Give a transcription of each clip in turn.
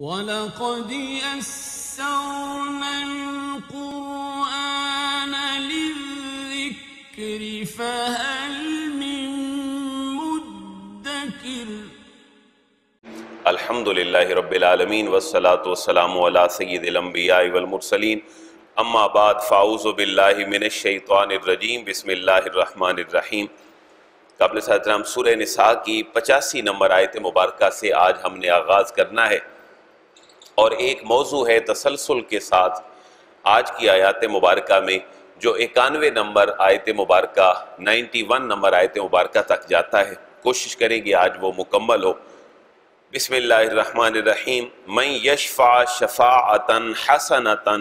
وَلَقَدْ يَسَّرْنَا الْقُرْآنَ لِلذِّكْرِ فَهَلْ مِن مُّدَّكِرٍ الحمد للہ رب العالمین والصلاة والسلام علی سید الانبیاء والمرسلین. اما بعد، فاعوذ باللہ من الشیطان الرجیم، بسم اللہ الرحمن الرحیم. قابل صاحب سورہ نساء کی پچاسی نمبر آیت مبارکہ سے آج ہم نے آغاز کرنا ہے۔ اور ایک موضوع ہے تسلسل کے ساتھ آج کی آیات مبارکہ میں، جو اکانوے نمبر آیت مبارکہ نائنٹی ون نمبر آیت مبارکہ تک جاتا ہے۔ کوشش کریں گے آج وہ مکمل ہو۔ بسم اللہ الرحمن الرحیم۔ من یشفع شفاعتا حسنتا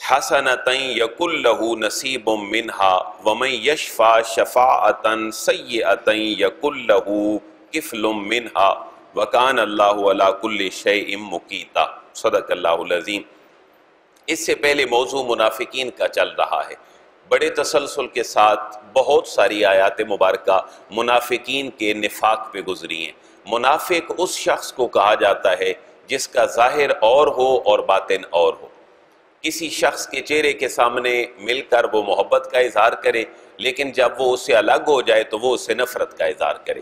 حسنتا یکل له نصیب منها ومن یشفع شفاعتا سیئتا یکل له کفل منها وکان اللہ علا کل شیء مقیتا، صدق اللہ العظیم۔ اس سے پہلے موضوع منافقین کا چل رہا ہے۔ بڑے تسلسل کے ساتھ بہت ساری آیات مبارکہ منافقین کے نفاق پہ گزری ہیں۔ منافق اس شخص کو کہا جاتا ہے جس کا ظاہر اور ہو اور باطن اور ہو۔ کسی شخص کے چہرے کے سامنے مل کر وہ محبت کا اظہار کرے، لیکن جب وہ اس سے الگ ہو جائے تو وہ اس سے نفرت کا اظہار کرے۔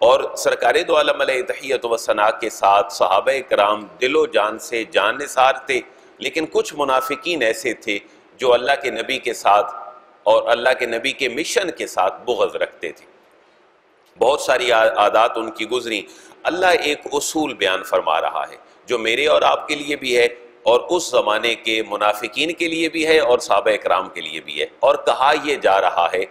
اور سرکار دو عالم علیہ تحیت و ثناء کے ساتھ صحابہ کرام دل و جان سے جان نثار تھے، لیکن کچھ منافقین ایسے تھے جو اللہ کے نبی کے ساتھ اور اللہ کے نبی کے مشن کے ساتھ بغض رکھتے تھے۔ بہت ساری عادات ان کی گزری۔ اللہ ایک اصول بیان فرما رہا ہے، جو میرے اور آپ کے لیے بھی ہے اور اس زمانے کے منافقین کے لیے بھی ہے اور صحابہ اکرام کے لیے بھی ہے۔ اور کہا یہ جا رہا ہے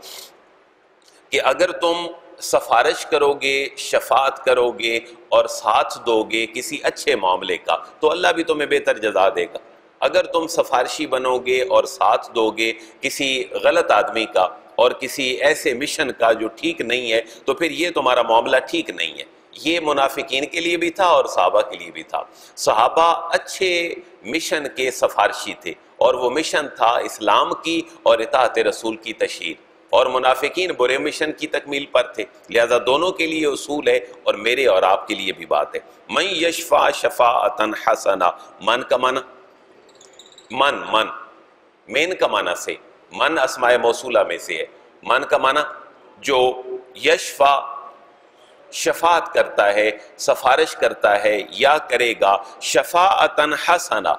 کہ اگر تم سفارش کرو گے شفاعت کرو گے اور ساتھ دو گے کسی اچھے معاملے کا، تو اللہ بھی تمہیں بہتر جزا دے گا۔ اگر تم سفارشی بنو گے اور ساتھ دو گے کسی غلط آدمی کا اور کسی ایسے مشن کا جو ٹھیک نہیں ہے، تو پھر یہ تمہارا معاملہ ٹھیک نہیں ہے۔ یہ منافقین کے لیے بھی تھا اور صحابہ کے لیے بھی تھا۔ صحابہ اچھے مشن کے سفارشی تھے اور وہ مشن تھا اسلام کی اور اطاعت رسول کی تشہیر۔ اور منافقین برے مشن کی تکمیل پر تھے۔ لہذا دونوں کے لیے اصول ہے اور میرے اور آپ کے لیے بھی بات ہے۔ من یشفا شفاعتا حسنا، من کا معنی، من من، مین کا معنی سے، من اسماء موصولہ میں سے ہے۔ من کا معنی جو یشفا شفاعت کرتا ہے، سفارش کرتا ہے، یا کرے گا، شفاعتا حسنا،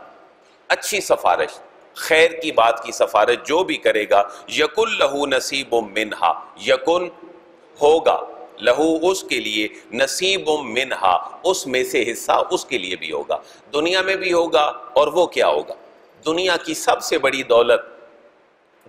اچھی سفارش۔ خیر کی بات کی سفارش جو بھی کرے گا، یکن لہو نصیب منہا، یکن ہوگا، لہو اس کے لیے نصیب منہا، اس میں سے حصہ اس کے لیے بھی ہوگا۔ دنیا میں بھی ہوگا اور وہ کیا ہوگا؟ دنیا کی سب سے بڑی دولت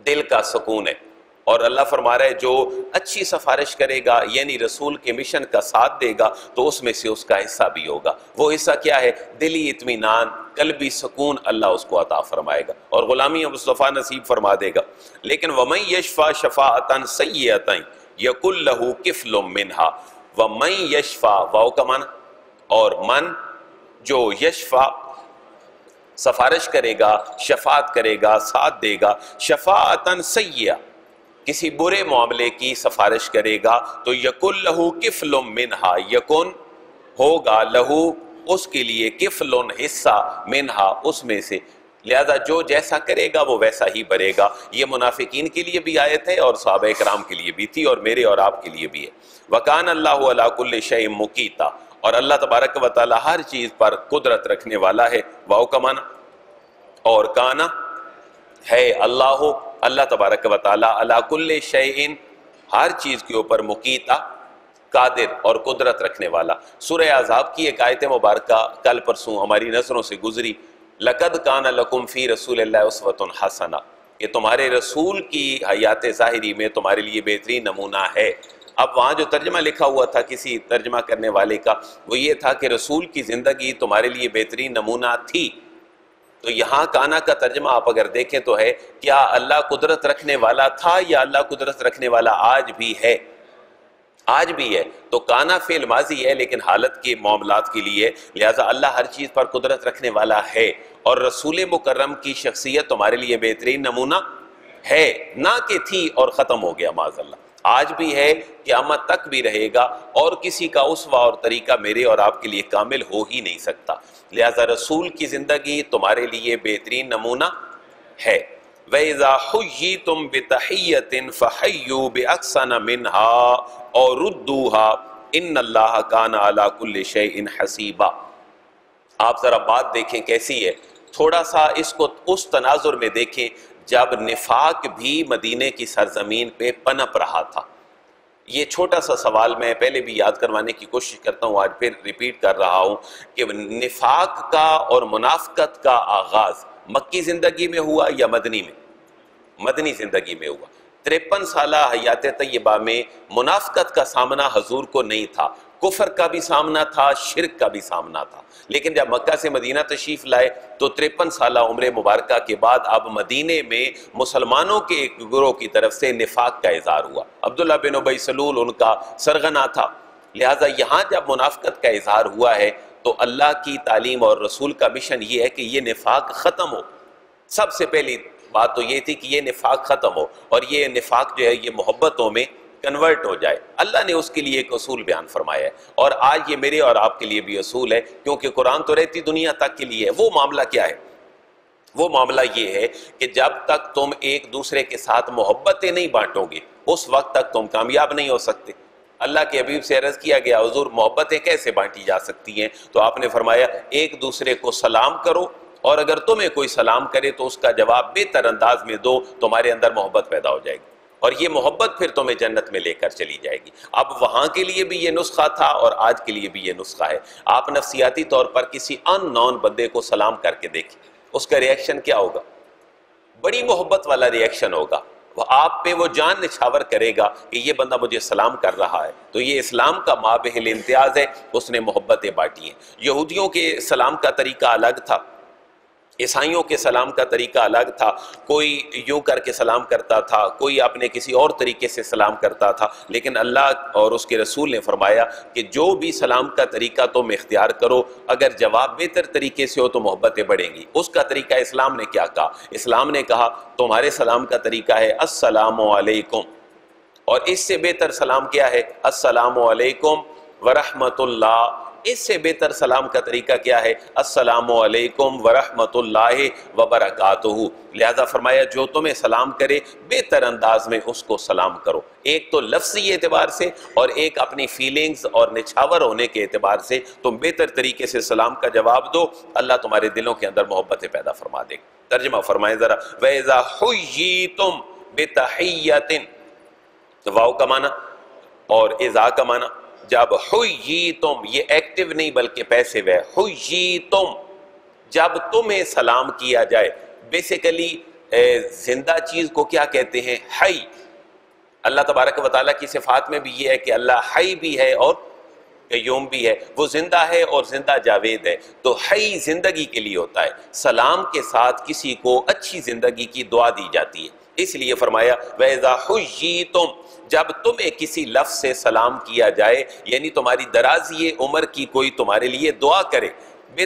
دل کا سکون ہے۔ اور اللہ فرما رہا ہے جو اچھی سفارش کرے گا یعنی رسول کے مشن کا ساتھ دے گا، تو اس میں سے اس کا حصہ بھی ہوگا۔ وہ حصہ کیا ہے؟ دلی اطمینان، قلبی سکون اللہ اس کو عطا فرمائے گا اور غلامی مصطفیٰ نصیب فرما دے گا۔ لیکن وَمَن يَشْفَى شَفَاعَتًا سَيِّئَتًا يَقُلْ لَهُ كِفْلٌ مِّنْهَا وَمَن يَشْفَى واو کا معنی۔ اور من جو یشفا سفارش کرے گا، شفاعت کرے گا، ساتھ دے گا۔ شفاعتاً سیئہ۔ کسی برے معاملے کی سفارش کرے گا تو یکن لہو کفل منہا یکن ہوگا لہو اس کے لیے کفل حصہ منہا اس میں سے۔ لہذا جو جیسا کرے گا وہ ویسا ہی بھرے گا۔ یہ منافقین کے لیے بھی آیت ہے اور صحابہ اکرام کے لیے بھی تھی اور میرے اور آپ کے لیے بھی ہے۔ وکان اللہ علا کل شع مقیتا۔ اور اللہ تبارک و تعالی ہر چیز پر قدرت رکھنے والا ہے۔ واؤ کا معنی اور کانا۔ ہے اللہ۔ اللہ تبارک و تعالی علا کل شعین ہر چیز کے اوپر مقیتا، قادر اور قدرت رکھنے والا۔ سورہ عذاب کی ایک آیت مبارکہ کل پرسوں ہماری نظروں سے گزری۔ لقد کان لکم فی رسول اللہ عصوت حسنہ۔ کہ تمہارے رسول کی حیات ظاہری میں تمہارے لیے بہترین نمونہ ہے۔ اب وہاں جو ترجمہ لکھا ہوا تھا کسی ترجمہ کرنے والے کا، وہ یہ تھا کہ رسول کی زندگی تمہارے لیے بہترین نمونہ تھی۔ تو یہاں کانا کا ترجمہ آپ اگر دیکھیں تو ہے، کیا اللہ قدرت رکھنے والا تھا یا اللہ قدرت رکھنے والا آج بھی ہے؟ آج بھی ہے۔ تو کانا فعل ماضی ہے، لیکن حالت کے معاملات کے لیے، لہٰذا اللہ ہر چیز پر قدرت رکھنے والا ہے۔ اور رسول مکرم کی شخصیت تمہارے لیے بہترین نمونہ ہے۔ نہ کہ تھی اور ختم ہو گیا معاذ اللہ۔ آج بھی ہے، قیامت تک بھی رہے گا اور کسی کا اسوا اور طریقہ میرے اور آپ کے لیے کامل ہو ہی نہیں سکتا۔ لہذا رسول کی زندگی تمہارے لیے بہترین نمونہ ہے۔ وَإِذَا حُيِّتُمْ بِتَحِيَّةٍ فَحَيُّوا بِأَقْسَنَ مِنْهَا اور رُدُّوهَا، إِنَّ اللَّهَ كَانَ عَلَى كُلِّ شَيْءٍ حَسِيبًا۔ آپ ذرا بات دیکھیں کیسی ہے۔ تھوڑا سا اس کو اس تناظر میں دیکھیں۔ جب نفاق بھی مدینے کی سرزمین پہ پنپ رہا تھا۔ یہ چھوٹا سا سوال میں پہلے بھی یاد کروانے کی کوشش کرتا ہوں، آج پھر ریپیٹ کر رہا ہوں کہ نفاق کا اور منافقت کا آغاز مکی زندگی میں ہوا یا مدنی میں؟ مدنی زندگی میں ہوا۔ تریپن سالہ حیات طیبہ میں منافقت کا سامنا حضور کو نہیں تھا۔ کفر کا بھی سامنا تھا، شرک کا بھی سامنا تھا۔ لیکن جب مکہ سے مدینہ تشریف لائے تو تریپن سالہ عمر مبارکہ کے بعد اب مدینے میں مسلمانوں کے ایک گروہ کی طرف سے نفاق کا اظہار ہوا۔ عبداللہ بن عبی سلول ان کا سرغنا تھا۔ لہٰذا یہاں جب منافقت کا اظہار ہوا ہے تو اللہ کی تعلیم اور رسول کا مشن یہ ہے کہ یہ نفاق ختم ہو۔ سب سے پہلی بات تو یہ تھی کہ یہ نفاق ختم ہو اور یہ نفاق جو ہے، یہ محبتوں میں کنورٹ ہو جائے۔ اللہ نے اس کے لیے ایک اصول بیان فرمایا ہے۔ اور آج یہ میرے اور آپ کے لیے بھی اصول ہے، کیونکہ قرآن تو رہتی دنیا تک کے لیے ہے۔ وہ معاملہ کیا ہے؟ وہ معاملہ یہ ہے کہ جب تک تم ایک دوسرے کے ساتھ محبتیں نہیں بانٹو گے، اس وقت تک تم کامیاب نہیں ہو سکتے۔ اللہ کے حبیب سے عرض کیا گیا، حضور محبتیں کیسے بانٹی جا سکتی ہیں؟ تو آپ نے فرمایا، ایک دوسرے کو سلام کرو۔ اور اگر تمہیں کوئی سلام کرے تو اس کا جواب بہتر انداز میں دو، تمہارے اندر محبت پیدا ہو جائے گی۔ اور یہ محبت پھر تمہیں جنت میں لے کر چلی جائے گی۔ اب وہاں کے لیے بھی یہ نسخہ تھا اور آج کے لیے بھی یہ نسخہ ہے۔ آپ نفسیاتی طور پر کسی ان نون بندے کو سلام کر کے دیکھیں۔ اس کا ریئیکشن کیا ہوگا؟ بڑی محبت والا ریئیکشن ہوگا۔ وہ آپ پہ وہ جان نچھاور کرے گا کہ یہ بندہ مجھے سلام کر رہا ہے۔ تو یہ اسلام کا مابحل امتیاز ہے۔ اس نے محبتیں بانٹی ہیں۔ یہودیوں کے سلام کا طریقہ الگ تھا۔ عیسائیوں کے سلام کا طریقہ الگ تھا، کوئی یوں کر کے سلام کرتا تھا، کوئی اپنے کسی اور طریقے سے سلام کرتا تھا۔ لیکن اللہ اور اس کے رسول نے فرمایا کہ جو بھی سلام کا طریقہ تم اختیار کرو، اگر جواب بہتر طریقے سے ہو تو محبتیں بڑھیں گی۔ اس کا طریقہ اسلام نے کیا کہا؟ اسلام نے کہا، تمہارے سلام کا طریقہ ہے السلام علیکم۔ اور اس سے بہتر سلام کیا ہے؟ السلام علیکم ورحمت اللہ اس سے بہتر سلام کا طریقہ کیا ہے؟ السلام علیکم ورحمت اللہ وبرکاتہ لہذا فرمایا، جو تمہیں سلام کرے، بہتر انداز میں اس کو سلام کرو۔ ایک تو لفظی اعتبار سے اور ایک اپنی فیلنگز اور نچھاور ہونے کے اعتبار سے تم بہتر طریقے سے سلام کا جواب دو۔ اللہ تمہارے دلوں کے اندر محبت پیدا فرما دے۔ ترجمہ فرمائے ذرا۔ وَإِذَا حُيِّتُمْ بِتَحِيَّةٍ۔ واؤ کا معنی اور اذا کا معنی۔ جب ہوئی تم یہ ایکٹیو نہیں بلکہ پیسے ہے ہوئی تم جب تمہیں سلام کیا جائے بیسیکلی زندہ چیز کو کیا کہتے ہیں؟ ہائی اللہ تبارک و تعالیٰ کی صفات میں بھی یہ ہے کہ اللہ ہائی بھی ہے اور قیوم بھی ہے، وہ زندہ ہے اور زندہ جاوید ہے۔ تو ہائی زندگی کے لیے ہوتا ہے۔ سلام کے ساتھ کسی کو اچھی زندگی کی دعا دی جاتی ہے۔ اس لیے فرمایا، وَإِذَا حُيِّتُمْ جب تمہیں کسی لفظ سے سلام کیا جائے یعنی تمہاری درازی عمر کی کوئی تمہارے لیے دعا کرے بے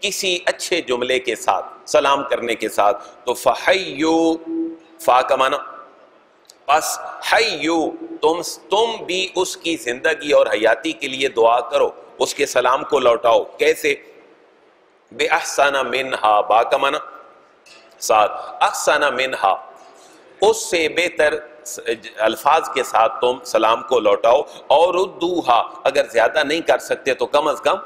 کسی اچھے جملے کے ساتھ، سلام کرنے کے ساتھ، تو فحیو فا کا معنی پس حیو، تم تم بھی اس کی زندگی اور حیاتی کے لیے دعا کرو، اس کے سلام کو لوٹاؤ۔ کیسے؟ بے احسانہ منہا با کا ساتھ احسانہ منہا۔ اس سے بہتر الفاظ کے ساتھ تم سلام کو لوٹاؤ۔ اور ردوہا، اگر زیادہ نہیں کر سکتے تو کم از کم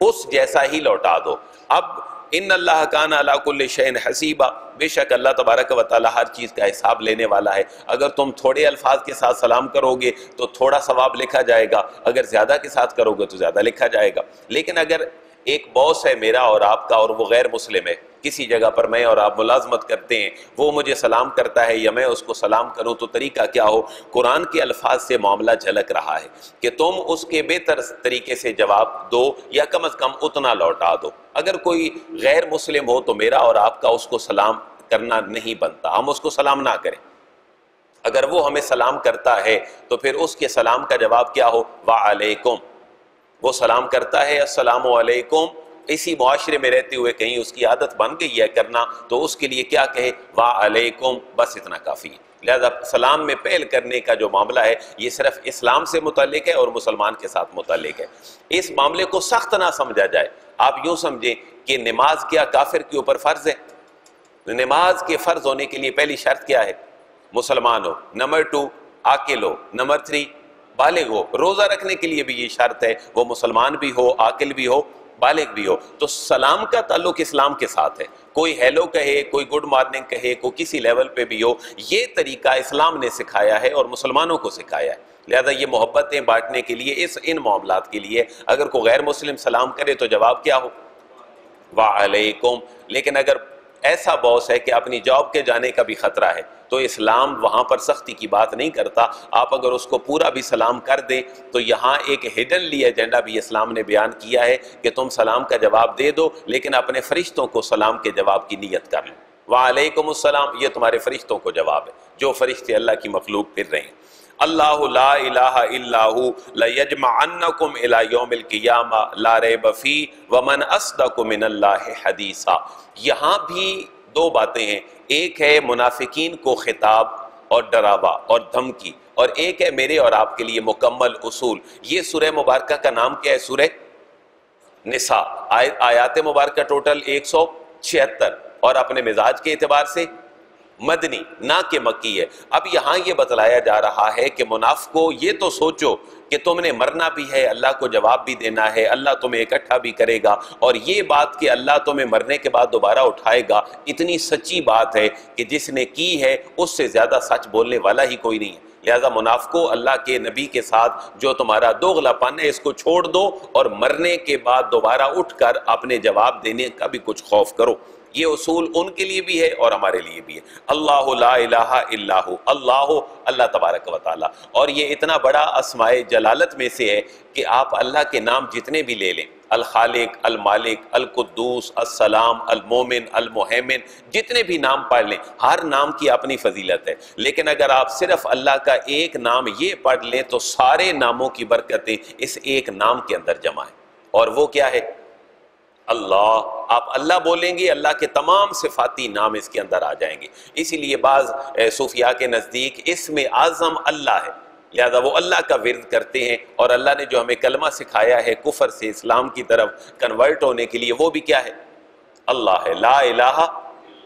اس جیسا ہی لوٹا دو۔ اب، ان اللہ کان اللہ کل شین حسیبہ بے شک اللہ تبارک و تعالی ہر چیز کا حساب لینے والا ہے۔ اگر تم تھوڑے الفاظ کے ساتھ سلام کرو گے تو تھوڑا ثواب لکھا جائے گا۔ اگر زیادہ کے ساتھ کرو گے تو زیادہ لکھا جائے گا۔ لیکن اگر ایک باس ہے میرا اور آپ کا اور وہ غیر مسلم ہے کسی جگہ پر میں اور آپ ملازمت کرتے ہیں، وہ مجھے سلام کرتا ہے یا میں اس کو سلام کروں تو طریقہ کیا ہو؟ قرآن کے الفاظ سے معاملہ جھلک رہا ہے کہ تم اس کے بہتر طریقے سے جواب دو یا کم از کم اتنا لوٹا دو۔ اگر کوئی غیر مسلم ہو تو میرا اور آپ کا اس کو سلام کرنا نہیں بنتا۔ ہم اس کو سلام نہ کریں۔ اگر وہ ہمیں سلام کرتا ہے تو پھر اس کے سلام کا جواب کیا ہو؟ وعلیکم۔ وہ سلام کرتا ہے، السلام علیکم۔ اسی معاشرے میں رہتے ہوئے کہیں اس کی عادت بن گئی ہے کرنا، تو اس کے لیے کیا کہے وا علیکم بس اتنا کافی۔ ہے لہذا سلام میں پہل کرنے کا جو معاملہ ہے، یہ صرف اسلام سے متعلق ہے اور مسلمان کے ساتھ متعلق ہے۔ اس معاملے کو سخت نہ سمجھا جائے۔ آپ یوں سمجھیں کہ نماز کیا کافر کے اوپر فرض ہے؟ نماز کے فرض ہونے کے لیے پہلی شرط کیا ہے؟ مسلمان ہو۔ نمبر ٹو آکل ہو۔ نمبر تھری، بالغ ہو۔ روزہ رکھنے کے لیے بھی یہ شرط ہے۔ وہ مسلمان بھی ہو آکل بھی ہو۔ بالغ بھی ہو، تو سلام کا تعلق اسلام کے ساتھ ہے۔ کوئی ہیلو کہے، کوئی گڈ مارننگ کہے، کوئی کسی لیول پہ بھی ہو، یہ طریقہ اسلام نے سکھایا ہے اور مسلمانوں کو سکھایا ہے۔ لہذا یہ محبتیں بانٹنے کے لیے اس، ان معاملات کے لیے اگر کوئی غیر مسلم سلام کرے تو جواب کیا ہو؟ وعلیکم۔ لیکن اگر ایسا باس ہے کہ اپنی جاب کے جانے کا بھی خطرہ ہے تو اسلام وہاں پر سختی کی بات نہیں کرتا۔ آپ اگر اس کو پورا بھی سلام کر دیں، تو یہاں ایک ہڈن لی ایجنڈا بھی اسلام نے بیان کیا ہے کہ تم سلام کا جواب دے دو، لیکن اپنے فرشتوں کو سلام کے جواب کی نیت کر لو۔ وعلیکم السلام، یہ تمہارے فرشتوں کو جواب ہے، جو فرشتے اللہ کی مخلوق پھر رہے ہیں۔ اللہ لا الہ الا ہو، لیجمعنکم الى یوم القیامہ، لا ریب فی ومن اصدق من اللہ حدیثا یہاں بھی دو باتیں ہیں۔ ایک ہے منافقین کو خطاب اور ڈراوا اور دھمکی اور ایک ہے میرے اور آپ کے لیے مکمل اصول۔ یہ سورہ مبارکہ کا نام کیا ہے؟ سورہ نساء۔ آیات مبارکہ ٹوٹل ایک سو چھہتر اور اپنے مزاج کے اعتبار سے مدنی، نہ کہ مکی ہے۔ اب یہاں یہ بتلایا جا رہا ہے کہ منافقو، یہ تو سوچو کہ تم نے مرنا بھی ہے، اللہ کو جواب بھی دینا ہے، اللہ تمہیں اکٹھا بھی کرے گا۔ اور یہ بات کہ اللہ تمہیں مرنے کے بعد دوبارہ اٹھائے گا، اتنی سچی بات ہے کہ جس نے کی ہے، اس سے زیادہ سچ بولنے والا ہی کوئی نہیں ہے۔ لہذا منافقو، اللہ کے نبی کے ساتھ جو تمہارا دو پن ہے، اس کو چھوڑ دو اور مرنے کے بعد دوبارہ اٹھ کر اپنے جواب دینے کا بھی کچھ خوف کرو۔ یہ اصول ان کے لیے بھی ہے اور ہمارے لیے بھی ہے۔ اللہ لا الہ الا ہو، اللہ اللہ تبارک و تعالی۔ اور یہ اتنا بڑا اسماء جلالت میں سے ہے کہ آپ اللہ کے نام جتنے بھی لے لیں، الخالق، المالک، القدوس، السلام، المومن المحمن جتنے بھی نام پڑھ لیں، ہر نام کی اپنی فضیلت ہے۔ لیکن اگر آپ صرف اللہ کا ایک نام یہ پڑھ لیں تو سارے ناموں کی برکتیں اس ایک نام کے اندر جمع ہیں۔ اور وہ کیا ہے؟ اللہ، آپ اللہ بولیں گے اللہ کے تمام صفاتی نام اس کے اندر آ جائیں گے۔ اسی لیے بعض صوفیاء کے نزدیک اس میں اعظم اللہ ہے۔ لہذا وہ اللہ کا ورد کرتے ہیں اور اللہ نے جو ہمیں کلمہ سکھایا ہے کفر سے اسلام کی طرف کنورٹ ہونے کے لیے، وہ بھی کیا ہے؟ اللہ ہے۔ لا الہ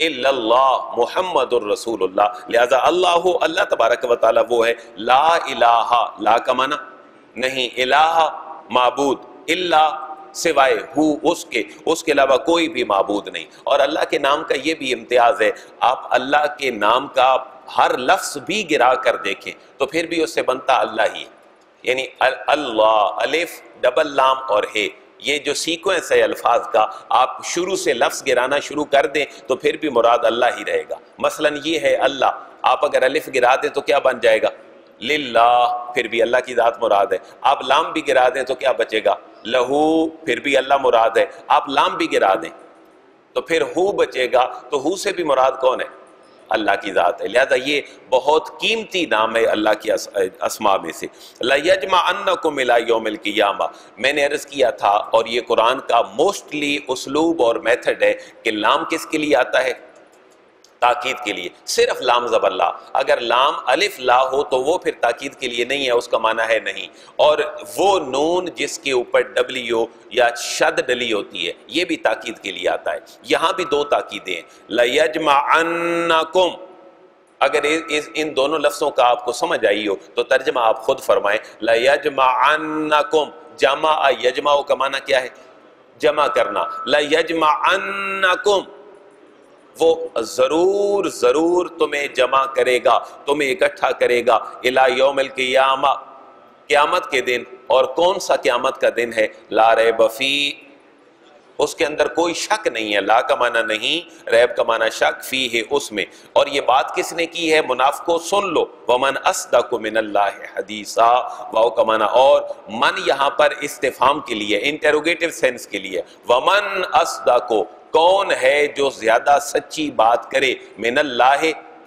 الا اللہ، محمد الرسول اللہ۔ لہذا اللہ اللہ تبارک و تعالی وہ ہے۔ لا الہ، لا کا معنی نہیں۔ الہ، معبود اللہ سوائے ہو، اس کے اس کے علاوہ کوئی بھی معبود نہیں۔ اور اللہ کے نام کا یہ بھی امتیاز ہے، آپ اللہ کے نام کا ہر لفظ بھی گرا کر دیکھیں تو پھر بھی اس سے بنتا اللہ ہی۔ یعنی اللہ، الف، ڈبل لام اور ہے۔ یہ جو سیکوینس ہے الفاظ کا، آپ شروع سے لفظ گرانا شروع کر دیں تو پھر بھی مراد اللہ ہی رہے گا۔ مثلا یہ ہے اللہ، آپ اگر الف گرا دیں تو کیا بن جائے گا؟ للہ، پھر بھی اللہ کی ذات مراد ہے۔ آپ لام بھی گرا دیں تو کیا بچے گا؟ لہو پھر بھی اللہ مراد ہے، آپ لام بھی گرا دیں۔ تو پھر ہو بچے گا، تو ہو سے بھی مراد کون ہے؟ اللہ کی ذات ہے۔ لہذا یہ بہت قیمتی نام ہے اللہ کی اسماء میں سے۔ لَيَجْمَعَنَّكُمْ إِلَى يَوْمِ الْقِيَامَةِ میں نے عرض کیا تھا اور یہ قرآن کا موسٹلی اسلوب اور میتھڈ ہے کہ لام کس کے لیے آتا ہے؟ تاکید کے لیے۔ صرف لام زبر لا اگر لام الف لا ہو تو وہ پھر تاکید کے لیے نہیں ہے، اس کا معنی ہے نہیں۔ اور وہ نون جس کے اوپر ڈبلیو یا شد ڈلی ہوتی ہے، یہ بھی تاکید کے لیے آتا ہے۔ یہاں بھی دو تاکیدیں ہیں۔ لَيَجْمَعَنَّكُمْ اگر ان دونوں لفظوں کا آپ کو سمجھ آئی ہو تو ترجمہ آپ خود فرمائیں۔ لَيَجْمَعَنَّكُمْ جمع، یجمع کا معنی کیا ہے؟ جمع کرنا۔ لَيَجْمَعَنَّكُمْ وہ ضرور ضرور تمہیں جمع کرے گا، تمہیں اکٹھا کرے گا۔ الہ یوم القیامہ، قیامت کے دن۔ اور کون سا قیامت کا دن ہے؟ لا ریب فی۔ اس کے اندر کوئی شک نہیں ہے، لا کا معنی نہیں، ریب کا معنی شک فی ہے اس میں۔ اور یہ بات کس نے کی ہے؟ منافقو سن لو۔ ومن اصدق من اللہ حدیثا واو کا معنی اور۔ من یہاں پر استفام کے لیے انٹروگیٹو سینس کے لیے۔ ومن اصدقو کون ہے جو زیادہ سچی بات کرے؟ من اللہ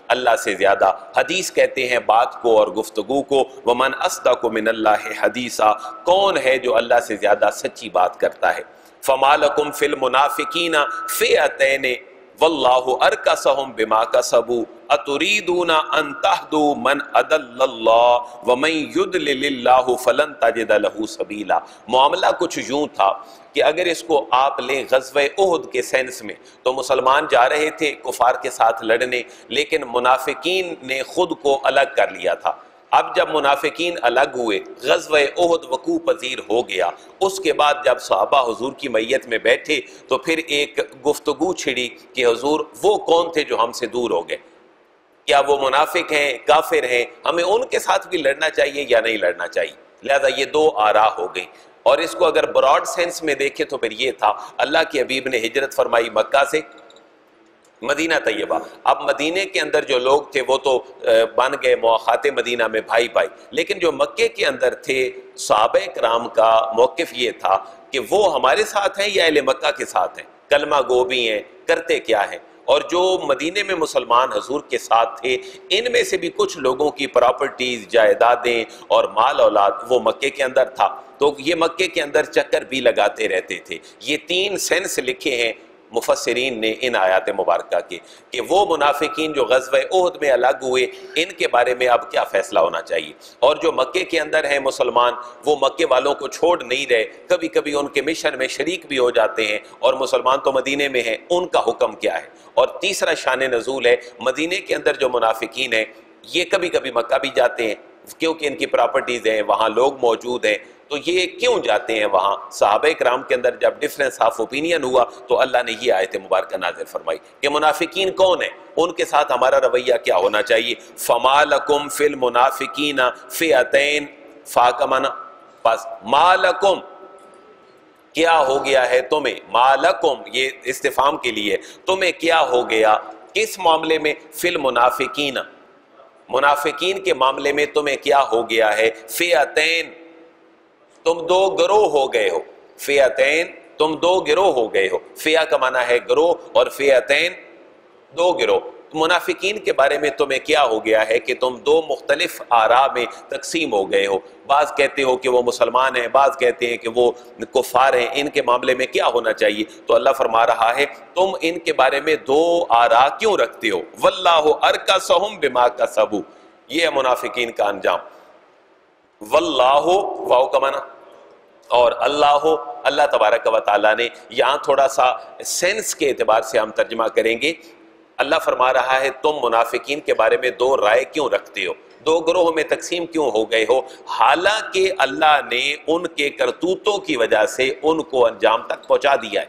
اللہ سے زیادہ۔ حدیث کہتے ہیں بات کو اور گفتگو کو۔ ومن اصدق من اللہ حدیثہ کون ہے جو اللہ سے زیادہ سچی بات کرتا ہے؟ فمالکم فی المنافقین فئتین۔ واللہ ارکسہم بما کسبو اتریدون ان تہدو من ادل اللہ ومن یدلل اللہ فلن تجد لہو سبیلا۔ معاملہ کچھ یوں تھا کہ اگر اس کو آپ لیں غزوہ احد کے سینس میں تو مسلمان جا رہے تھے کفار کے ساتھ لڑنے، لیکن منافقین نے خود کو الگ کر لیا تھا۔ اب جب منافقین الگ ہوئے، غزوہ احد وقوع پذیر ہو گیا۔ اس کے بعد جب صحابہ حضور کی میت میں بیٹھے، تو پھر ایک گفتگو چھڑی کہ حضور، وہ کون تھے جو ہم سے دور ہو گئے؟ کیا وہ منافق ہیں، کافر ہیں؟ ہمیں ان کے ساتھ بھی لڑنا چاہیے یا نہیں لڑنا چاہیے؟ لہذا یہ دو آراہ ہو گئی اور اس کو اگر براڈ سینس میں دیکھیں تو پھر یہ تھا، اللہ کی حبیب نے ہجرت فرمائی مکہ سے مدینہ طیبہ۔ اب مدینے کے اندر جو لوگ تھے وہ تو بن گئے مواخات مدینہ میں بھائی بھائی۔ لیکن جو مکے کے اندر تھے صحابہ کرام کا موقف یہ تھا کہ وہ ہمارے ساتھ ہیں یا اہل مکہ کے ساتھ ہیں؟ کلمہ گو بھی ہیں، کرتے کیا ہیں؟ اور جو مدینے میں مسلمان حضور کے ساتھ تھے، ان میں سے بھی کچھ لوگوں کی پراپرٹیز جائیدادیں اور مال اولاد وہ مکے کے اندر تھا۔ تو یہ مکے کے اندر چکر بھی لگاتے رہتے تھے۔ یہ تین سینس لکھے ہیں مفسرین نے ان آیات مبارکہ کے کہ وہ منافقین جو غزوہ عہد میں الگ ہوئے، ان کے بارے میں اب کیا فیصلہ ہونا چاہیے؟ اور جو مکے کے اندر ہیں مسلمان، وہ مکے والوں کو چھوڑ نہیں رہے کبھی کبھی ان کے مشن میں شریک بھی ہو جاتے ہیں اور مسلمان تو مدینے میں ہیں، ان کا حکم کیا ہے؟ اور تیسرا شان نزول ہے، مدینے کے اندر جو منافقین ہیں، یہ کبھی کبھی مکہ بھی جاتے ہیں، کیونکہ ان کی پراپرٹیز ہیں، وہاں لوگ موجود ہیں۔ تو یہ کیوں جاتے ہیں وہاں؟ صحابہ کرام کے اندر جب ڈیفرنس آف اوپینین ہوا تو اللہ نے یہ آیت مبارکہ نازل فرمائی کہ منافقین کون ہیں؟ ان کے ساتھ ہمارا رویہ کیا ہونا چاہیے؟ فمالکم فی المنافقین فیعتین فاکمنا پس مالکم کیا ہو گیا ہے تمہیں؟ مالکم یہ استفام کے لیے تمہیں کیا ہو گیا؟ کس معاملے میں؟ فی المنافقین منافقین کے معاملے میں تمہیں کیا ہو گیا ہے؟ فیعتین تم دو گروہ ہو گئے ہو۔ فیعتین تم دو گروہ ہو گئے ہو۔ فیع کا معنی ہے گروہ اور فیعتین دو گروہ۔ منافقین کے بارے میں تمہیں کیا ہو گیا ہے کہ تم دو مختلف آراء میں تقسیم ہو گئے ہو۔ بعض کہتے ہو کہ وہ مسلمان ہیں، بعض کہتے ہیں کہ وہ کفار ہیں۔ ان کے معاملے میں کیا ہونا چاہیے؟ تو اللہ فرما رہا ہے، تم ان کے بارے میں دو آراء کیوں رکھتے ہو؟ واللہ ارکسہم بما کسبو یہ ہے منافقین کا انجام۔ واللہ واو کا معنی۔ اور اللہ ہو، اللہ تبارک و تعالیٰ نے یہاں تھوڑا سا سینس کے اعتبار سے ہم ترجمہ کریں گے۔ اللہ فرما رہا ہے، تم منافقین کے بارے میں دو رائے کیوں رکھتے ہو؟ دو گروہ میں تقسیم کیوں ہو گئے ہو؟ حالانکہ اللہ نے ان کے کرتوتوں کی وجہ سے ان کو انجام تک پہنچا دیا ہے۔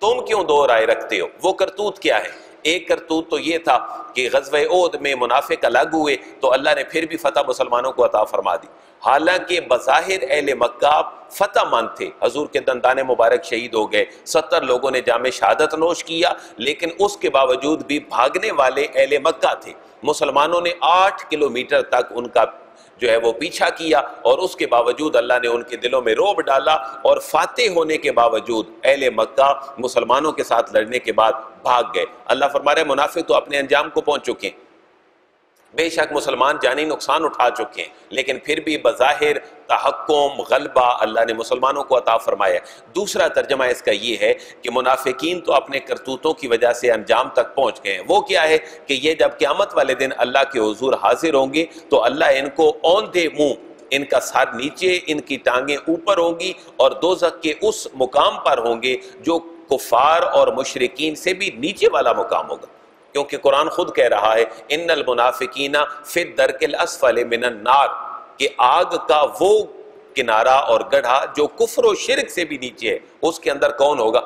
تم کیوں دو رائے رکھتے ہو؟ وہ کرتوت کیا ہے؟ ایک کرتوت تو یہ تھا کہ غزوہ عود میں منافق الگ ہوئے تو اللہ نے پھر بھی فتح مسلمانوں کو عطا فرما دی۔ حالانکہ بظاہر اہل مکہ فتح مند تھے۔ حضور کے دندان مبارک شہید ہو گئے۔ ستر لوگوں نے جامع شہادت نوش کیا، لیکن اس کے باوجود بھی بھاگنے والے اہل مکہ تھے۔ مسلمانوں نے آٹھ کلومیٹر تک ان کا جو ہے وہ پیچھا کیا اور اس کے باوجود اللہ نے ان کے دلوں میں روب ڈالا اور فاتح ہونے کے باوجود اہل مکہ مسلمانوں کے ساتھ لڑنے کے بعد بھاگ گئے۔ اللہ فرما رہے منافق تو اپنے انجام کو پہنچ چکے ہیں۔ بے شک مسلمان جانی نقصان اٹھا چکے ہیں، لیکن پھر بھی بظاہر تحکم، غلبہ اللہ نے مسلمانوں کو عطا فرمایا دوسرا ترجمہ اس کا یہ ہے کہ منافقین تو اپنے کرتوتوں کی وجہ سے انجام تک پہنچ گئے ہیں۔ وہ کیا ہے کہ یہ جب قیامت والے دن اللہ کے حضور حاضر ہوں گے تو اللہ ان کو اوندے منہ، ان کا سر نیچے، ان کی ٹانگیں اوپر ہوں گی اور دوزخ کے اس مقام پر ہوں گے جو کفار اور مشرقین سے بھی نیچے والا مقام ہوگا۔ کیونکہ قرآن خود کہہ رہا ہے، ان المنافقین فی الدرک الاسفل من النار کہ آگ کا وہ کنارہ اور گڑھا جو کفر و شرک سے بھی نیچے ہے، اس کے اندر کون ہوگا؟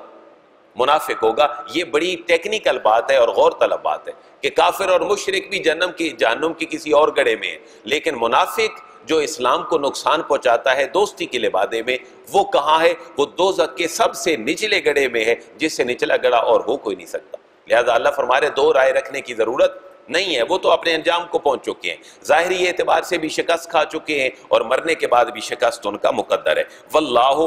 منافق ہوگا۔ یہ بڑی ٹیکنیکل بات ہے اور غور طلب بات ہے کہ کافر اور مشرق بھی جنم کی، جہنم کی کسی اور گڑھے میں ہے لیکن منافق جو اسلام کو نقصان پہنچاتا ہے دوستی کے لبادے میں، وہ کہاں ہے؟ وہ دو کے سب سے نچلے گڑھے میں ہے، جس سے نچلا گڑھا اور ہو کوئی نہیں سکتا۔ لہذا اللہ فرمارے دو رائے رکھنے کی ضرورت نہیں ہے۔ وہ تو اپنے انجام کو پہنچ چکے ہیں۔ ظاہری اعتبار سے بھی شکست کھا چکے ہیں اور مرنے کے بعد بھی شکست ان کا مقدر ہے۔ واللہ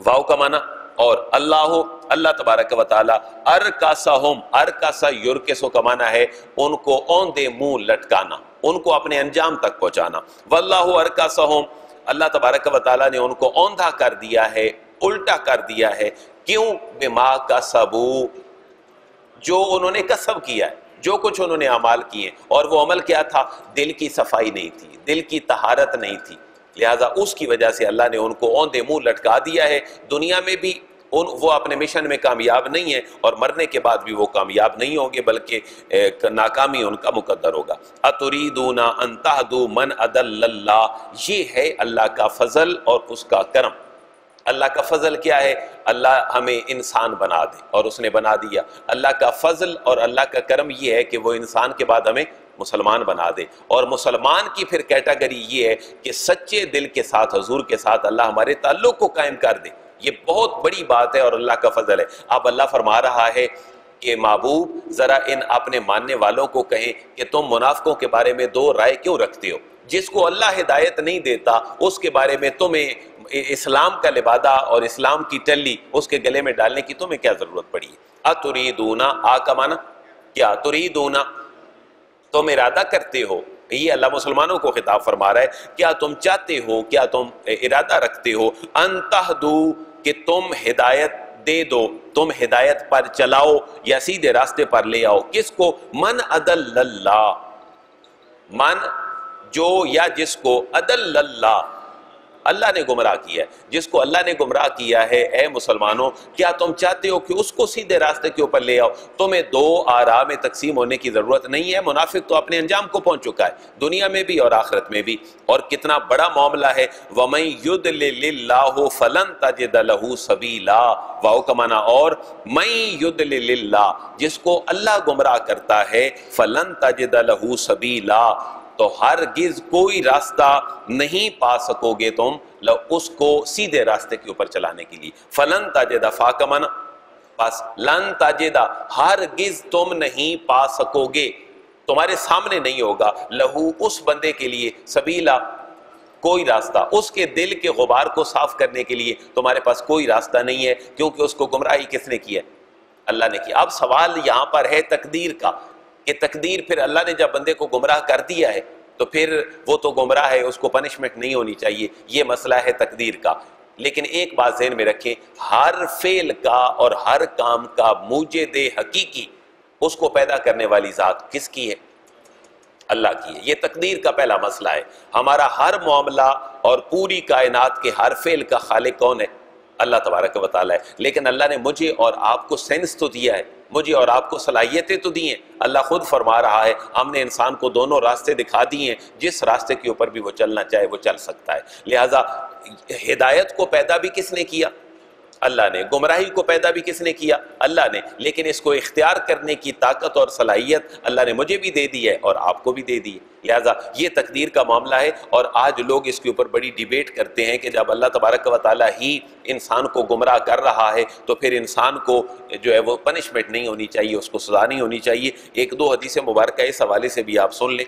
واؤ کا معنی، اور اللہ اللہ تبارک و تعالی، ارکاسہم ارکاسا یورکسو کا معنی ہے ان کو اون دے منہ لٹکانا، ان کو اپنے انجام تک پہنچانا۔ واللہ ارکاسہم، اللہ تبارک و تعالی نے ان کو اوندھا کر دیا ہے، الٹا کر دیا ہے۔ کیوں؟ بما کا سبو جو انہوں نے کسب کیا ہے، جو کچھ انہوں نے عمال کیے اور وہ عمل کیا تھا؟ دل کی صفائی نہیں تھی، دل کی طہارت نہیں تھی۔ لہٰذا اس کی وجہ سے اللہ نے ان کو اوندے منہ لٹکا دیا ہے۔ دنیا میں بھی ان، وہ اپنے مشن میں کامیاب نہیں ہیں اور مرنے کے بعد بھی وہ کامیاب نہیں ہوں گے، بلکہ ناکامی ان کا مقدر ہوگا۔ اتریدون ان تہدو من عدل اللہ؟ یہ ہے اللہ کا فضل اور اس کا کرم۔ اللہ کا فضل کیا ہے؟ اللہ ہمیں انسان بنا دے۔ اور اس نے بنا دیا۔ اللہ کا فضل اور اللہ کا کرم یہ ہے کہ وہ انسان کے بعد ہمیں مسلمان بنا دے۔ اور مسلمان کی پھر کیٹاگری یہ ہے کہ سچے دل کے ساتھ، حضور کے ساتھ اللہ ہمارے تعلق کو قائم کر دے۔ یہ بہت بڑی بات ہے اور اللہ کا فضل ہے۔ اب اللہ فرما رہا ہے کہ محبوب، ذرا ان اپنے ماننے والوں کو کہیں کہ تم منافقوں کے بارے میں دو رائے کیوں رکھتے ہو؟ جس کو اللہ ہدایت نہیں دیتا، اس کے بارے میں تمہیں اسلام کا لبادہ اور اسلام کی ٹلی اس کے گلے میں ڈالنے کی تمہیں کیا ضرورت پڑی؟ اتریدونا آ کمانا کیا؟ تریدونا تم ارادہ کرتے ہو۔ یہ اللہ مسلمانوں کو خطاب فرما رہا ہے۔ کیا تم چاہتے ہو؟ کیا تم ارادہ رکھتے ہو؟ انتہدو کہ تم ہدایت دے دو، تم ہدایت پر چلاؤ یا سیدھے راستے پر لے آؤ۔ کس کو؟ من عدل اللہ من جو یا جس کو؟ عدل اللہ اللہ نے گمراہ کیا ہے۔ جس کو اللہ نے گمراہ کیا ہے، اے مسلمانوں، کیا تم چاہتے ہو کہ اس کو سیدھے راستے کے اوپر لے آؤ؟ تمہیں دو آرا میں تقسیم ہونے کی ضرورت نہیں ہے۔ منافق تو اپنے انجام کو پہنچ چکا ہے، دنیا میں بھی اور آخرت میں بھی۔ اور کتنا بڑا معاملہ ہے، وَمَن يُدْلِلِ اللَّهُ فَلَن تَجِدَ لَهُ سَبِيلًا۔ واؤ کا معنی اور، مَن يُدْلِلِ اللَّهُ جس کو اللہ گمراہ کرتا ہے، فَلَن تَجِدَ لَهُ سَبِيلًا۔ تو ہرگز کوئی راستہ نہیں پا سکو گے تم اس کو سیدھے راستے کے اوپر چلانے کے لیے۔ فلن تاجدہ فاکمن۔ بس لن تاجدہ ہرگز تم نہیں پا سکو گے۔ تمہارے سامنے نہیں ہوگا۔ لہو اس بندے کے لیے سبیلا۔ کوئی راستہ۔ اس کے دل کے غبار کو صاف کرنے کے لیے تمہارے پاس کوئی راستہ نہیں ہے، کیونکہ اس کو گمراہی کس نے کیا اللہ نے کیا اب سوال یہاں پر ہے تقدیر کا۔ کہ تقدیر پھر اللہ نے جب بندے کو گمراہ کر دیا ہے، تو پھر وہ تو گمراہ ہے، اس کو پنشمنٹ نہیں ہونی چاہیے۔ یہ مسئلہ ہے تقدیر کا۔ لیکن ایک بات ذہن میں رکھیں، ہر فعل کا اور ہر کام کا موجد حقیقی اس کو پیدا کرنے والی ذات کس کی ہے؟ اللہ کی ہے۔ یہ تقدیر کا پہلا مسئلہ ہے۔ ہمارا ہر معاملہ اور پوری کائنات کے ہر فعل کا خالق کون ہے؟ اللہ تبارک و تعالیٰ ہے۔ لیکن اللہ نے مجھے اور آپ کو سینس تو دیا ہے۔ مجھے اور آپ کو صلاحیتیں تو دی ہیں۔ اللہ خود فرما رہا ہے، ہم نے انسان کو دونوں راستے دکھا دیے ہیں۔ جس راستے کے اوپر بھی وہ چلنا چاہے، وہ چل سکتا ہے۔ لہٰذا ہدایت کو پیدا بھی کس نے کیا؟ اللہ نے، گمراہی کو پیدا بھی کس نے کیا؟ اللہ نے۔ لیکن اس کو اختیار کرنے کی طاقت اور صلاحیت اللہ نے مجھے بھی دے دی ہے اور آپ کو بھی دے دی ہے۔ لہٰذا یہ تقدیر کا معاملہ ہے اور آج لوگ اس کے اوپر بڑی ڈیبیٹ کرتے ہیں کہ جب اللہ تبارک و تعالیٰ ہی انسان کو گمراہ کر رہا ہے تو پھر انسان کو جو ہے وہ پنشمنٹ نہیں ہونی چاہیے، اس کو سزا نہیں ہونی چاہیے۔ ایک دو حدیث مبارکہ اس حوالے سے بھی آپ سن لیں۔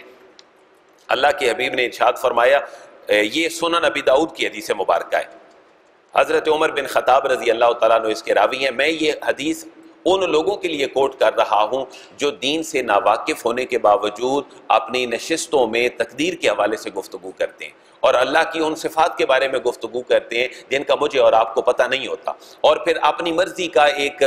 اللہ کے حبیب نے ارشاد فرمایا، یہ سنن نبی داؤد کی حدیث مبارکہ ہے۔ حضرت عمر بن خطاب رضی اللہ تعالیٰ عنہ اس کے راوی ہیں۔ میں یہ حدیث ان لوگوں کے لیے کوٹ کر رہا ہوں جو دین سے ناواقف ہونے کے باوجود اپنی نشستوں میں تقدیر کے حوالے سے گفتگو کرتے ہیں۔ اور اللہ کی ان صفات کے بارے میں گفتگو کرتے ہیں جن کا مجھے اور آپ کو پتہ نہیں ہوتا۔ اور پھر اپنی مرضی کا ایک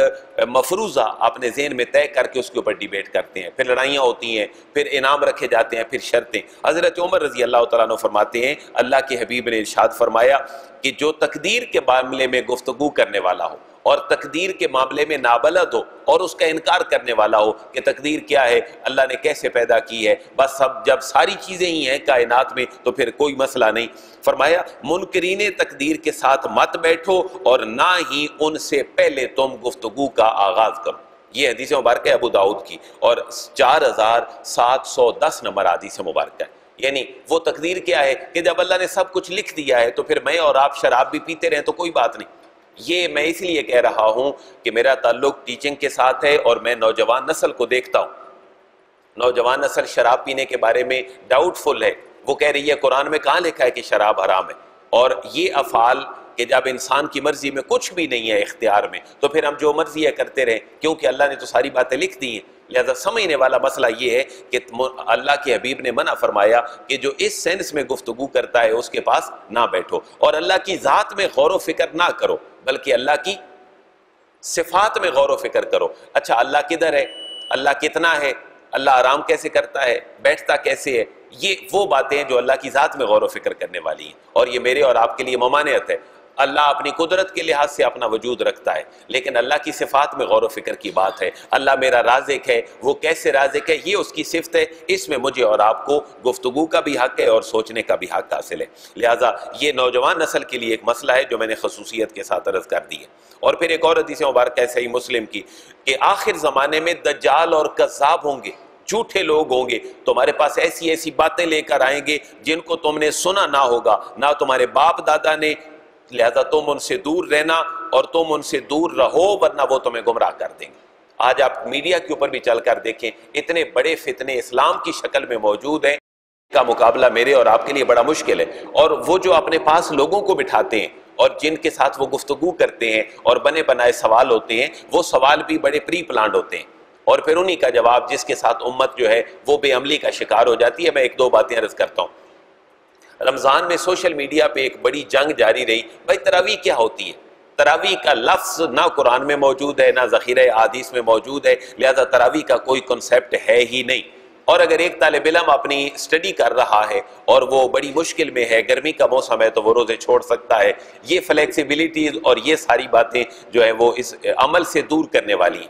مفروضہ اپنے ذہن میں طے کر کے اس کے اوپر ڈیبیٹ کرتے ہیں۔ پھر لڑائیاں ہوتی ہیں، پھر انعام رکھے جاتے ہیں، پھر شرطیں۔ حضرت عمر رضی اللہ تعالیٰ عنہ فرماتے ہیں، اللہ کے حبیب نے ارشاد فرمایا کہ جو تقدیر کے معاملے میں گفتگو کرنے والا ہو اور تقدیر کے معاملے میں نابلد ہو اور اس کا انکار کرنے والا ہو کہ تقدیر کیا ہے، اللہ نے کیسے پیدا کی ہے۔ بس اب جب ساری چیزیں ہی ہیں کائنات میں تو پھر کوئی مسئلہ نہیں۔ فرمایا، منکرین تقدیر کے ساتھ مت بیٹھو اور نہ ہی ان سے پہلے تم گفتگو کا آغاز کرو۔ یہ حدیث مبارکہ ہے ابو داود کی اور چار ہزار سات سو دس نمبر حدیث مبارکہ ہے۔ یعنی وہ تقدیر کیا ہے کہ جب اللہ نے سب کچھ لکھ دیا ہے تو پھر میں اور آپ شراب بھی پیتے رہیں تو کوئی بات نہیں۔ یہ میں اس لیے کہہ رہا ہوں کہ میرا تعلق ٹیچنگ کے ساتھ ہے اور میں نوجوان نسل کو دیکھتا ہوں۔ نوجوان نسل شراب پینے کے بارے میں ڈاؤٹ فل ہے۔ وہ کہہ رہی ہے، قرآن میں کہاں لکھا ہے کہ شراب حرام ہے؟ اور یہ افعال کہ جب انسان کی مرضی میں کچھ بھی نہیں ہے اختیار میں، تو پھر ہم جو مرضی ہے کرتے رہیں، کیونکہ اللہ نے تو ساری باتیں لکھ دی ہیں۔ لہذا سمجھنے والا مسئلہ یہ ہے کہ اللہ کے حبیب نے منع فرمایا کہ جو اس سینس میں گفتگو کرتا ہے، اس کے پاس نہ بیٹھو۔ اور اللہ کی ذات میں غور و فکر نہ کرو، بلکہ اللہ کی صفات میں غور و فکر کرو۔ اچھا اللہ کدھر ہے؟ اللہ کتنا ہے؟ اللہ آرام کیسے کرتا ہے؟ بیٹھتا کیسے ہے؟ یہ وہ باتیں جو اللہ کی ذات میں غور و فکر کرنے والی ہیں۔ اور یہ میرے اور آپ کے لیے ممانعت ہے۔ اللہ اپنی قدرت کے لحاظ سے اپنا وجود رکھتا ہے۔ لیکن اللہ کی صفات میں غور و فکر کی بات ہے۔ اللہ میرا رازق ہے، وہ کیسے رازق ہے؟ یہ اس کی صفت ہے۔ اس میں مجھے اور آپ کو گفتگو کا بھی حق ہے اور سوچنے کا بھی حق حاصل ہے۔ لہٰذا یہ نوجوان نسل کے لیے ایک مسئلہ ہے جو میں نے خصوصیت کے ساتھ عرض کر دی ہے۔ اور پھر ایک اور حدیث مبارک ہے صحیح مسلم کی کہ آخر زمانے میں دجال اور قذاب ہوں گے، جھوٹے لوگ ہوں گے۔ تمہارے پاس ایسی ایسی باتیں لے کر آئیں گے جن کو تم نے سنا نہ ہوگا۔ نہ تمہارے باپ دادا نے لہذا تم ان سے دور رہنا اور تم ان سے دور رہو ورنہ وہ تمہیں گمراہ کر دیں گے۔ آج آپ میڈیا کے اوپر بھی چل کر دیکھیں، اتنے بڑے فتنے اسلام کی شکل میں موجود ہیں۔ کا مقابلہ میرے اور آپ کے لیے بڑا مشکل ہے۔ اور وہ جو اپنے پاس لوگوں کو بٹھاتے ہیں اور جن کے ساتھ وہ گفتگو کرتے ہیں اور بنے بنائے سوال ہوتے ہیں، وہ سوال بھی بڑے پری پلانڈ ہوتے ہیں۔ اور پھر انہی کا جواب جس کے ساتھ امت جو ہے وہ بے عملی کا شکار ہو جاتی ہے، میں ایک دو باتیں عرض کرتا ہوں۔ رمضان میں سوشل میڈیا پہ ایک بڑی جنگ جاری رہی۔ بھائی، تراویح کیا ہوتی ہے؟ تراویح کا لفظ نہ قرآن میں موجود ہے، نہ ذخیرہ حادیث میں موجود ہے، لہذا تراویح کا کوئی کنسیپٹ ہے ہی نہیں۔ اور اگر ایک طالب علم اپنی سٹڈی کر رہا ہے اور وہ بڑی مشکل میں ہے، گرمی کا موسم ہے تو وہ روزے چھوڑ سکتا ہے۔ یہ فلیکسیبلٹیز اور یہ ساری باتیں جو ہیں وہ اس عمل سے دور کرنے والی ہیں۔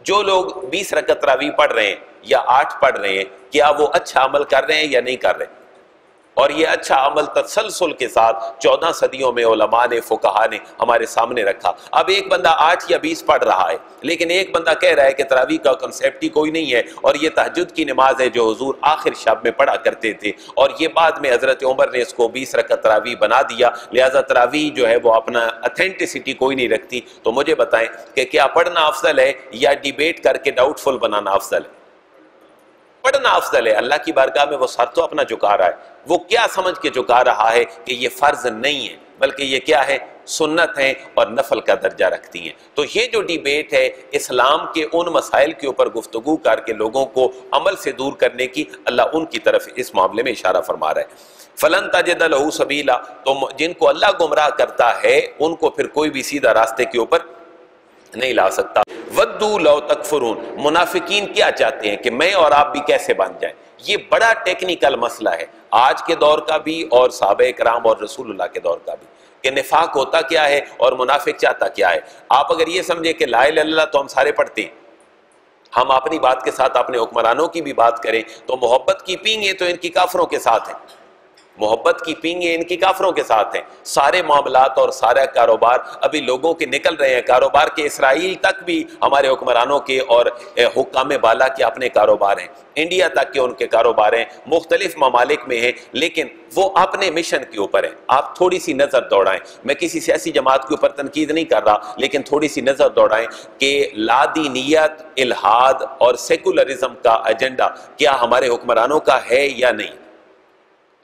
جو لوگ بیس رکت تراویح پڑھ رہے ہیں یا آٹھ پڑھ رہے ہیں، کیا وہ اچھا عمل کر رہے ہیں یا نہیں کر رہے؟ ہیں اور یہ اچھا عمل تسلسل کے ساتھ چودہ صدیوں میں علماء نے فقہا نے ہمارے سامنے رکھا۔ اب ایک بندہ آٹھ یا بیس پڑھ رہا ہے، لیکن ایک بندہ کہہ رہا ہے کہ تراویح کا کنسیپٹ ہی کوئی نہیں ہے اور یہ تحجد کی نماز ہے جو حضور آخر شب میں پڑھا کرتے تھے۔ اور یہ بعد میں حضرت عمر نے اس کو بیس رکعت تراویح بنا دیا۔ لہذا تراویح جو ہے وہ اپنا اتھینٹسٹی کوئی نہیں رکھتی۔ تو مجھے بتائیں کہ کیا پڑھنا افضل ہے یا ڈیبیٹ کر کے ڈاؤٹ فل بنانا افضل ہے؟ پڑھنا افضل ہے؟ اللہ کی بارگاہ میں وہ سر تو اپنا جھکا رہا ہے۔ وہ کیا سمجھ کے جھکا رہا ہے کہ یہ فرض نہیں ہے، بلکہ یہ کیا ہے؟ سنت ہیں اور نفل کا درجہ رکھتی ہیں۔ تو یہ جو ڈیبیٹ ہے اسلام کے ان مسائل کے اوپر گفتگو کر کے لوگوں کو عمل سے دور کرنے کی اللہ ان کی طرف اس معاملے میں اشارہ فرما رہا ہے۔ فلن تجد لہو سبیلا، تو جن کو اللہ گمراہ کرتا ہے، ان کو پھر کوئی بھی سیدھا راستے کے اوپر نہیں لا سکتا۔ ودو لو تکفرون منافقین کیا چاہتے ہیں کہ میں اور آپ بھی کیسے بن جائیں؟ یہ بڑا ٹیکنیکل مسئلہ ہے۔ آج کے دور کا بھی اور صحابہ کرام اور رسول اللہ کے دور کا بھی۔ کہ نفاق ہوتا کیا ہے اور منافق چاہتا کیا ہے۔ آپ اگر یہ سمجھے کہ لا الہ اللہ تو ہم سارے پڑھتے ہیں۔ ہم اپنی بات کے ساتھ اپنے حکمرانوں کی بھی بات کریں تو محبت کی پیں گے تو ان کی کافروں کے ساتھ ہیں۔ محبت کی پینگیں ان کی کافروں کے ساتھ ہیں۔ سارے معاملات اور سارا کاروبار ابھی لوگوں کے نکل رہے ہیں۔ کاروبار کے اسرائیل تک بھی ہمارے حکمرانوں کے اور حکام بالا کے اپنے کاروبار ہیں۔ انڈیا تک کے ان کے کاروبار ہیں۔ مختلف ممالک میں ہیں، لیکن وہ اپنے مشن کے اوپر ہیں۔ آپ تھوڑی سی نظر دوڑائیں۔ میں کسی سیاسی جماعت کے اوپر تنقید نہیں کر رہا، لیکن تھوڑی سی نظر دوڑائیں کہ لادینیت، الہاد اور سیکولرزم کا ایجنڈا کیا ہمارے حکمرانوں کا ہے یا نہیں۔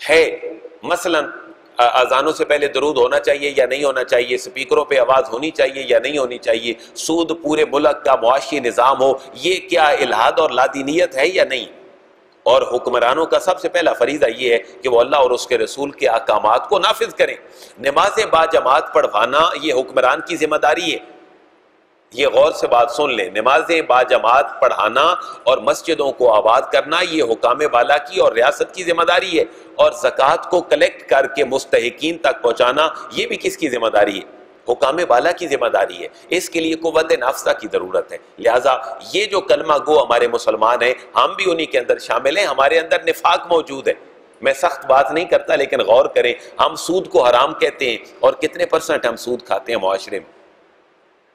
ہے مثلا اذانوں سے پہلے درود ہونا چاہیے یا نہیں ہونا چاہیے، سپیکروں پہ آواز ہونی چاہیے یا نہیں ہونی چاہیے، سود پورے ملک کا معاشی نظام ہو، یہ کیا الہاد اور لادینیت ہے یا نہیں؟ اور حکمرانوں کا سب سے پہلا فریضہ یہ ہے کہ وہ اللہ اور اس کے رسول کے احکامات کو نافذ کریں۔ نماز با جماعت پڑھوانا یہ حکمران کی ذمہ داری ہے۔ یہ غور سے بات سن لیں۔ نمازیں با جماعت پڑھانا اور مسجدوں کو آباد کرنا یہ حکام بالا کی اور ریاست کی ذمہ داری ہے۔ اور زکوٰۃ کو کلیکٹ کر کے مستحقین تک پہنچانا یہ بھی کس کی ذمہ داری ہے؟ حکام بالا کی ذمہ داری ہے۔ اس کے لیے قوت نافذہ کی ضرورت ہے۔ لہٰذا یہ جو کلمہ گو ہمارے مسلمان ہیں، ہم بھی انہی کے اندر شامل ہیں۔ ہمارے اندر نفاق موجود ہے۔ میں سخت بات نہیں کرتا، لیکن غور کریں، ہم سود کو حرام کہتے ہیں اور کتنے پرسنٹ ہم سود کھاتے ہیں معاشرے میں؟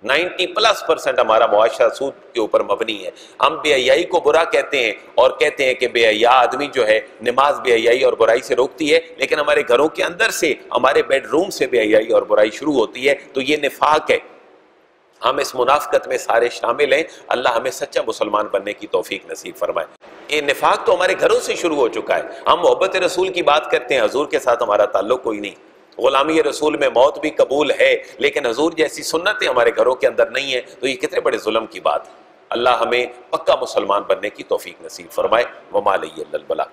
نائنٹی پلس پرسنٹ ہمارا معاشرہ سود کے اوپر مبنی ہے۔ ہم بے حیائی کو برا کہتے ہیں اور کہتے ہیں کہ بے حیا آدمی جو ہے نماز بے حیائی اور برائی سے روکتی ہے، لیکن ہمارے گھروں کے اندر سے ہمارے بیڈ روم سے بے حیائی اور برائی شروع ہوتی ہے۔ تو یہ نفاق ہے۔ ہم اس منافقت میں سارے شامل ہیں۔ اللہ ہمیں سچا مسلمان بننے کی توفیق نصیب فرمائے۔ یہ نفاق تو ہمارے گھروں سے شروع ہو چکا ہے۔ ہم محبت رسول کی بات کرتے ہیں، حضور کے ساتھ ہمارا تعلق کوئی نہیں۔ غلامی رسول میں موت بھی قبول ہے، لیکن حضور جیسی سنتیں ہمارے گھروں کے اندر نہیں ہیں، تو یہ کتنے بڑے ظلم کی بات ہے۔ اللہ ہمیں پکا مسلمان بننے کی توفیق نصیب فرمائے۔ وما علیہ اللہ